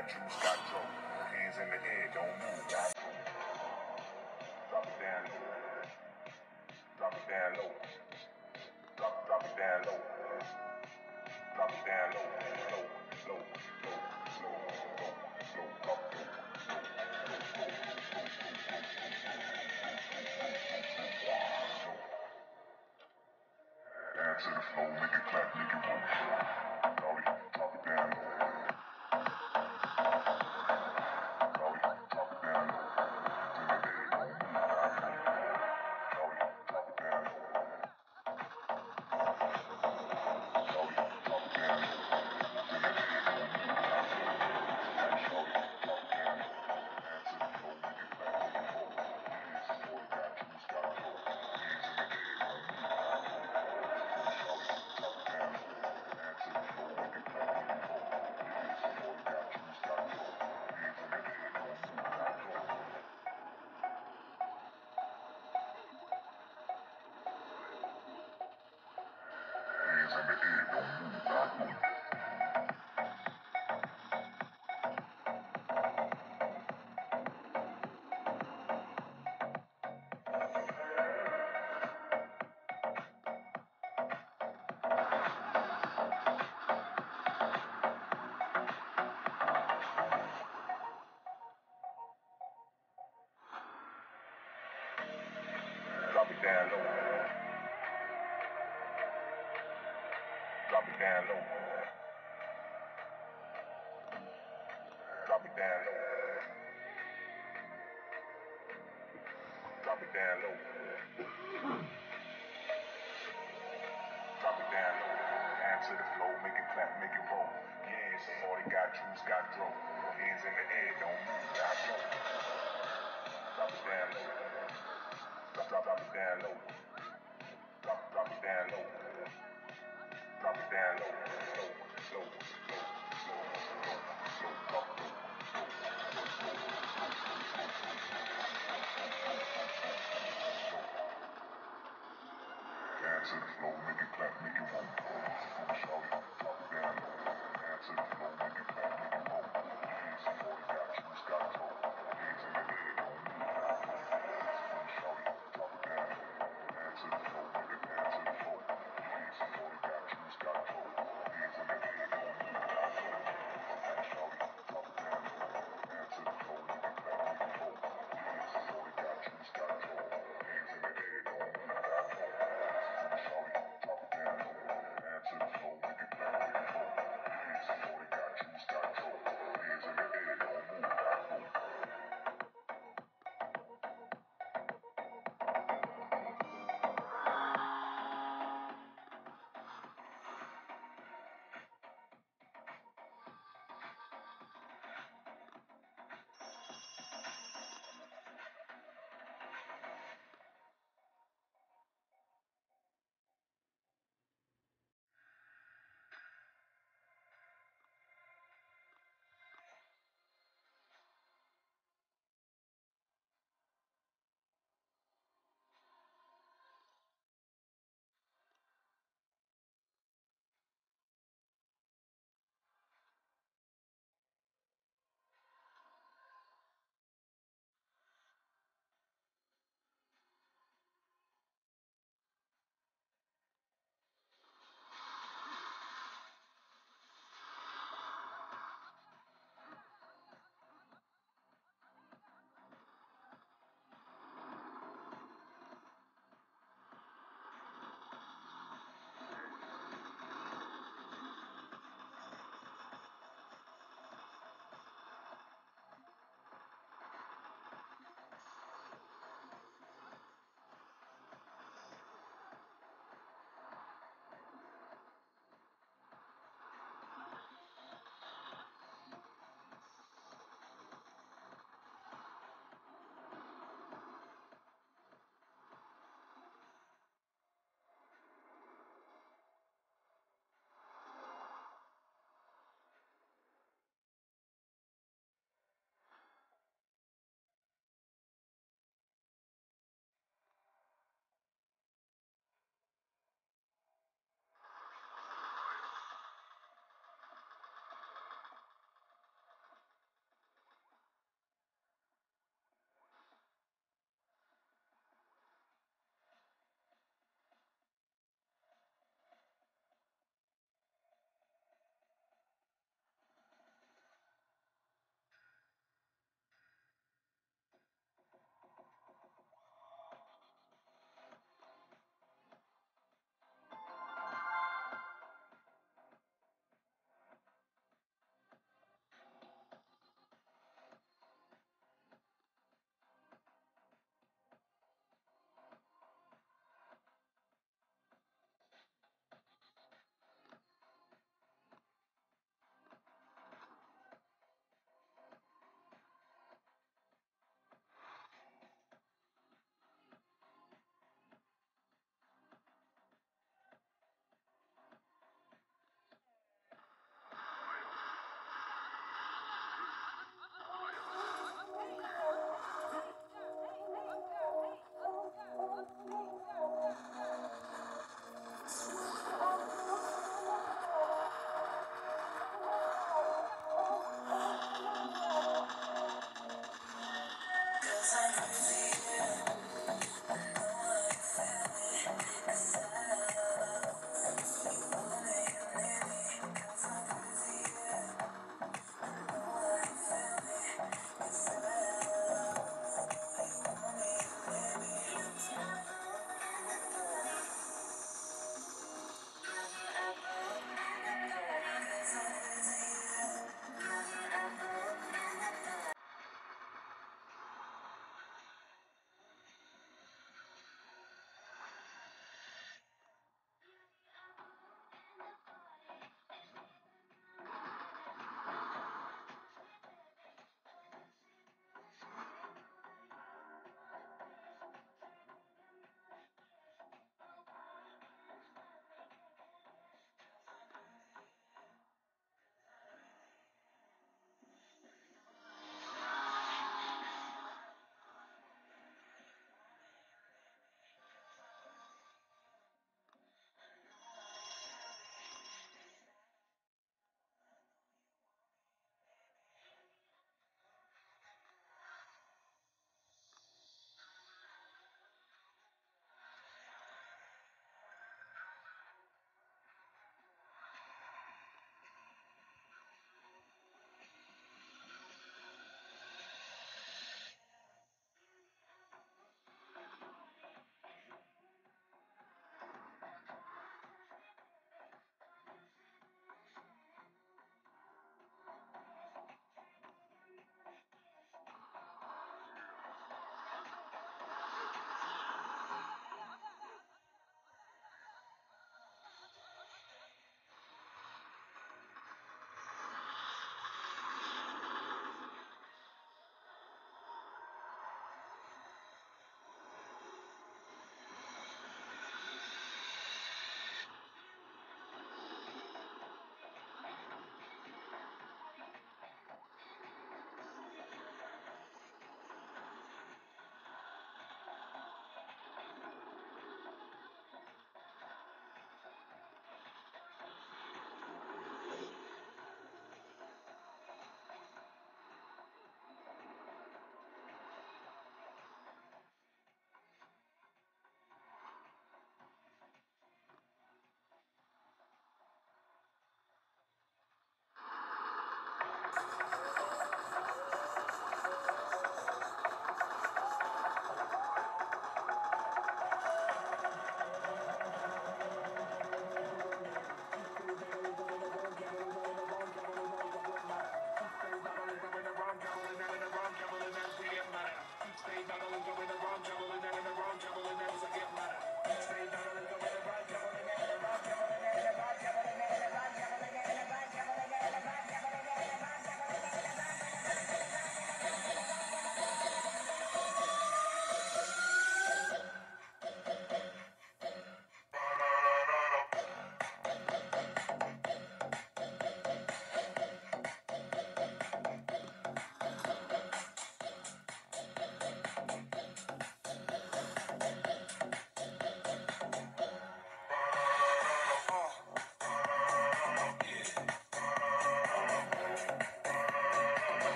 got you, got you. Hands in the air, don't move, got you. Drop it down, drop it down low. down low. Drop it down low. Drop it down low. Drop it down low. Drop it down low. Hand to the floor, make it clap, make it roll. Yeah, it's 40 got juice, got throw. Hands in the air, don't move, got go. Drop it down low it down low. Drop, drop it down low. Drop it down low. Slow, slow, slow, slow, slow, slow, slow, slow. Dance to the flow, make it clap, make it roll. Shout it, drop it down low. Dance to the flow.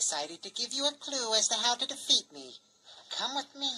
Decided to give you a clue as to how to defeat me. Come with me.